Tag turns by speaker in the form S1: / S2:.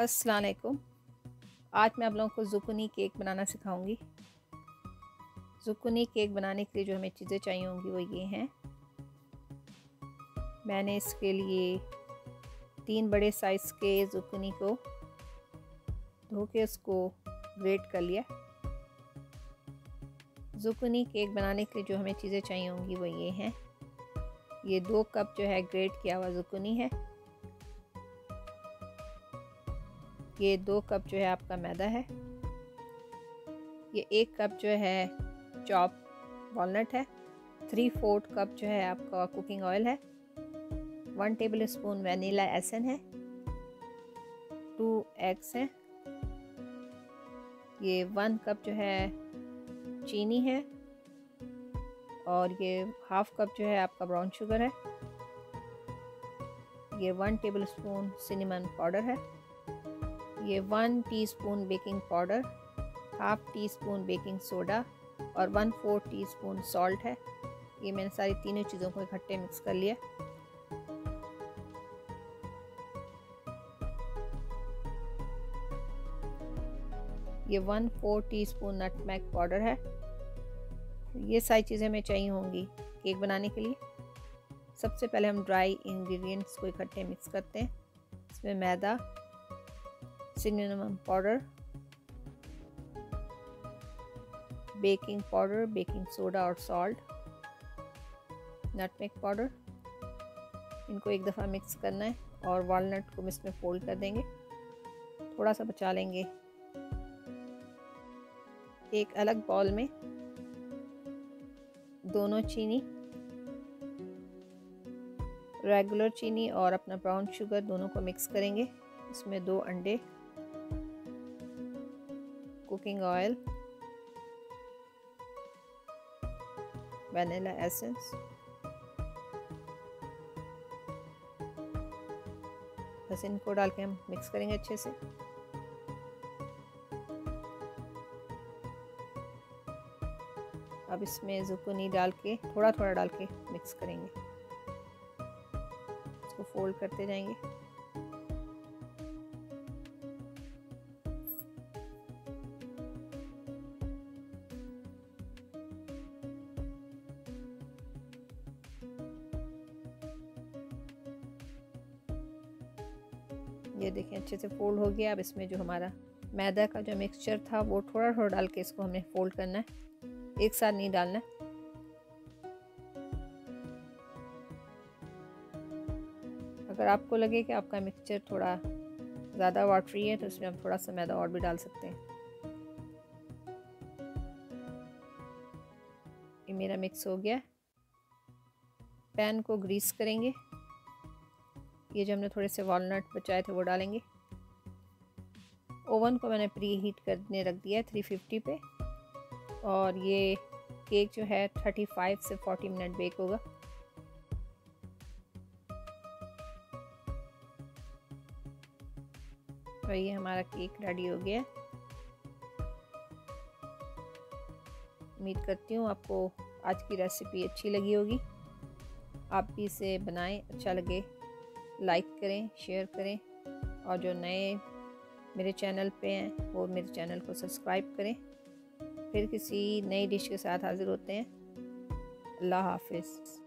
S1: असलकुम आज मैं आप लोगों को ज़ुकनी केक बनाना सिखाऊँगी। जुकुनी केक बनाने के लिए जो हमें चीज़ें चाहिए होंगी वो ये हैं। मैंने इसके लिए तीन बड़े साइज़ के ज़ुकनी को धो के उसको ग्रेट कर लिया। जुकुनी केक बनाने के लिए जो हमें चीज़ें चाहिए होंगी वो ये हैं। ये दो कप जो है ग्रेट किया हुआ ज़ुकनी है। ये दो कप जो है आपका मैदा है। ये एक कप जो है चॉप वॉलनट है। थ्री फोर्थ कप जो है आपका कुकिंग ऑयल है। One tablespoon vanilla essence है। टू एग्स हैं। ये वन कप जो है चीनी है। और ये हाफ़ कप जो है आपका ब्राउन शुगर है। ये one tablespoon cinnamon powder है। ये one teaspoon baking powder half teaspoon baking soda और one four teaspoon salt है। ये मैंने सारी तीनों चीज़ों को इकट्ठे मिक्स कर लिया। ये one four teaspoon nutmeg powder है। ये सारी चीज़ें हमें चाहिए होंगी केक बनाने के लिए। सबसे पहले हम ड्राई इंग्रेडिएंट्स को इकट्ठे मिक्स करते हैं। इसमें मैदा cinnamon powder. Baking powder baking soda और सॉल्ट नटमेग पाउडर इनको एक दफ़ा मिक्स करना है और वॉलनट को हम इसमें फोल्ड कर देंगे। थोड़ा सा बचा लेंगे। एक अलग बॉल में दोनों चीनी रेगुलर चीनी और अपना ब्राउन शुगर दोनों को मिक्स करेंगे। इसमें दो अंडे cooking oil, vanilla essence, बस इनको डाल के हम मिक्स करेंगे अच्छे से। अब इसमें जुकुनी डाल के थोड़ा थोड़ा डाल के मिक्स करेंगे। इसको फोल्ड करते जाएँगे। ये देखें, अच्छे से फोल्ड हो गया। अब इसमें जो हमारा मैदा का जो मिक्सचर था, वो थोड़ा थोड़ा डाल के इसको हमें फोल्ड करना है। एक साथ नहीं डालना। है अगर आपको लगे कि आपका मिक्सचर थोड़ा ज़्यादा वाटरी है तो इसमें हम थोड़ा सा मैदा और भी डाल सकते हैं। ये मेरा मिक्स हो गया। पैन को ग्रीस करेंगे। ये जो हमने थोड़े से वॉलनट बचाए थे, वो डालेंगे। ओवन को मैंने प्री हीट करने रख दिया है थ्री फिफ्टी पे। और ये केक जो है थर्टी फाइव से फोर्टी मिनट बेक होगा। और ये हमारा केक रेडी हो गया। उम्मीद करती हूँ आपको आज की रेसिपी अच्छी लगी होगी। आप भी इसे बनाएँ अच्छा लगे। लाइक करें शेयर करें और जो नए मेरे चैनल पे हैं, वो मेरे चैनल को सब्सक्राइब करें। फिर किसी नई डिश के साथ हाज़िर होते हैं। अल्लाह हाफिज़।